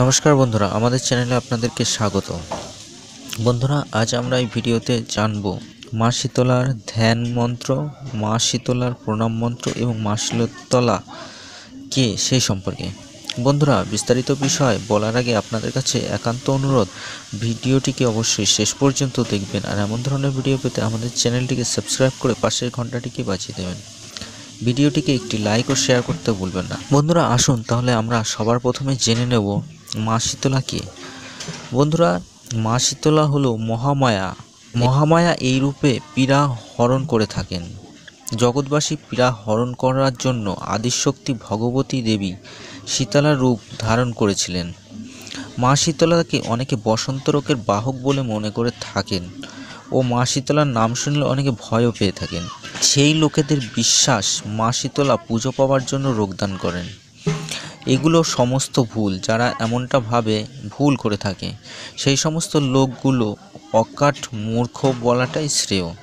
নমস্কার বন্ধুরা, আমাদের চ্যানেলে আপনাদেরকে স্বাগত। বন্ধুরা, আজ আমরা এই ভিডিওতে জানব মা শীতলার ধ্যান মন্ত্র, মা শীতলার প্রণাম মন্ত্র এবং মা শীতলা কে সেই সম্পর্কে। বন্ধুরা, বিস্তারিত বিষয় বলার আগে আপনাদের কাছে একান্ত অনুরোধ, ভিডিওটিকে অবশ্যই শেষ পর্যন্ত দেখবেন আর এমন ধরনের ভিডিও পেতে আমাদের চ্যানেলটিকে সাবস্ক্রাইব করে পাশের ঘন্টাটিকে বাজিয়ে দেবেন। ভিডিওটিকে একটি লাইক ও শেয়ার করতে ভুলবেন না। বন্ধুরা, আসুন তাহলে আমরা সবার প্রথমে জেনে নেব মা শীতলা কে? বন্ধুরা মা শীতলা হলো মহামায়া। মহামায়া এই রূপে পীড়া হরণ করে থাকেন। জগৎবাসী পীড়া হরণ করার জন্য আদিশক্তি ভগবতী দেবী শীতলা রূপ ধারণ করেছিলেন। মা শীতলাকে অনেকে বসন্ত রোগের বাহক বলে মনে করে থাকেন ও মা শীতলার নাম শুনলে অনেকে ভয়ও পেয়ে থাকেন। সেই লোকেদের বিশ্বাস মা শীতলা পুজো পাওয়ার জন্য রোগদান করেন। এগুলো সমস্ত ভুল, যারা এমনটা ভাবে ভুল করে থাকে। সেই সমস্ত লোকগুলো অকাট মূর্খ বলাটাই শ্রেয়।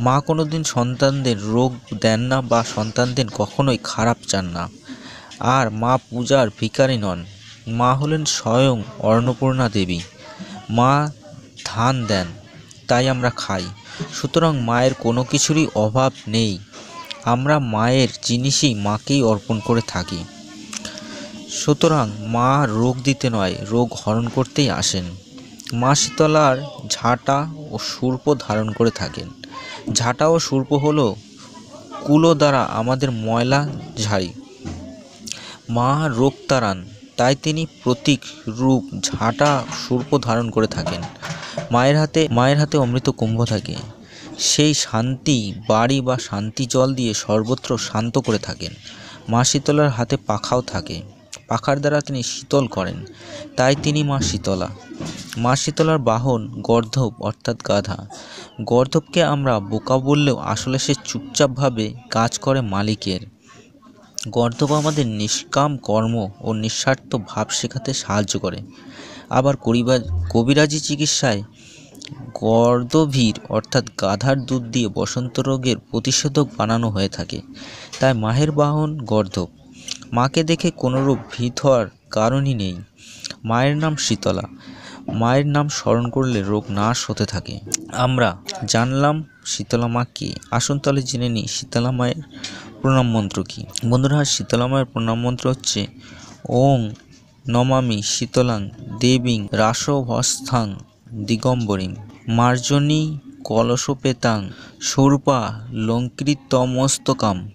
মা কোনোদিন সন্তানদের রোগ দেন না বা সন্তানদের কখনোই খারাপ চান না। আর মা পূজার ভিকারি নন, মা হলেন স্বয়ং অন্নপূর্ণা দেবী। মা ধান দেন, তাই আমরা খাই। সুতরাং মায়ের কোনো কিছুরই অভাব নেই। আমরা মায়ের জিনিসই মাকেই অর্পণ করে থাকি। সুতরাং মা রোগ দিতে নয়, রোগ হরণ করতেই আসেন। মা শীতলার ঝাঁটা ও সূর্প ধারণ করে থাকেন। ঝাঁটা ও সূর্প হলো কুলো দ্বারা আমাদের ময়লা ঝাড়ি। মা রোগ তাড়ান, তাই তিনি প্রতীক রূপ ঝাঁটা সূর্প ধারণ করে থাকেন। মায়ের হাতে মায়ের হাতে অমৃত কুম্ভ থাকে। সেই শান্তি, বাড়ি বা শান্তি জল দিয়ে সর্বত্র শান্ত করে থাকেন। মা শীতলার হাতে পাখাও থাকে। পাখার দ্বারা তিনি শীতল করেন। তাই তিনি মা শীতলা। মা শীতলার বাহন গর্ধব, অর্থাৎ গাধা। গর্ধবকে আমরা বোকা বললেও আসলে সে চুপচাপভাবে কাজ করে মালিকের। গর্ধব আমাদের নিষ্কাম কর্ম ও নিঃস্বার্থ ভাব শেখাতে সাহায্য করে। আবার কবিরাজি চিকিৎসায় গর্দভীর অর্থাৎ গাধার দুধ দিয়ে বসন্ত রোগের প্রতিষেধক বানানো হয়ে থাকে। তাই মাহের বাহন গর্ধব। মাকে দেখে কোনোরূপ ভীত হওয়ার কারণই নেই। মায়ের নাম শীতলা। মায়ের নাম স্মরণ করলে রোগ নাশ হতে থাকে। আমরা জানলাম শীতলা মা কে। আসুন তাহলে জেনে নিই শীতলা মায়ের প্রণাম মন্ত্র কী। বন্ধুরা, শীতলা মায়ের প্রণাম মন্ত্র হচ্ছে, ওং নমামি শীতলাং দেবীং রাসভস্থাং দিগম্বরীং মার্জনী কলসোপেতাং স্বরূপা লঙ্কৃতমস্তকাম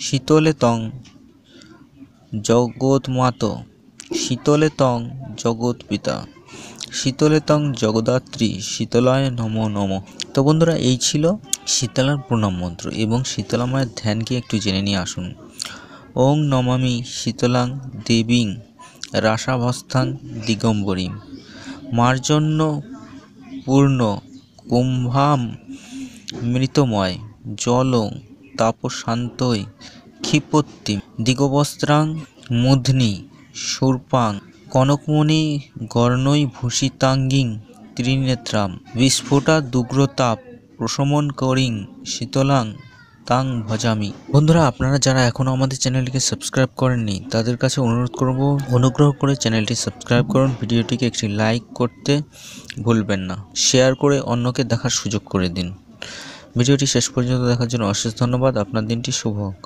শীতলে তং জগৎমাত শীতলে তং জগৎপিতা শীতলে তং জগদাত্রী, শীতলায় নম নম। তো বন্ধুরা, এই ছিল শীতলার প্রণাম মন্ত্র এবং শীতলা মায়ের ধ্যানকে একটু জেনে নিয়ে আসুন। ওং নমামি শীতলাং দেবীং রাসাভস্থাং দিগম্বরীম। মার্জন্য পূর্ণ কুম্ভাম মৃতময়, জলং তাপশান্তই ক্ষিপত্তিম দিগবস্ত্রাং মুধ্নি শূর্পাং কনকমণি, গর্ণই ভূষিতাঙ্গিং, ত্রিনেত্রাম, বিস্ফোটা দুগ্রতাপ, প্রশমন করিং, শীতলাং, তাং ভজামি। বন্ধুরা, আপনারা যারা এখনও আমাদের চ্যানেলটিকে সাবস্ক্রাইব করেননি, তাদের কাছে অনুরোধ করব, অনুগ্রহ করে চ্যানেলটি সাবস্ক্রাইব করুন, ভিডিওটিকে একটি লাইক করতে ভুলবেন না, শেয়ার করে অন্যকে দেখার সুযোগ করে দিন। ভিডিওটি শেষ পর্যন্ত দেখার জন্য অশেষ ধন্যবাদ, আপনার দিনটি শুভ হোক।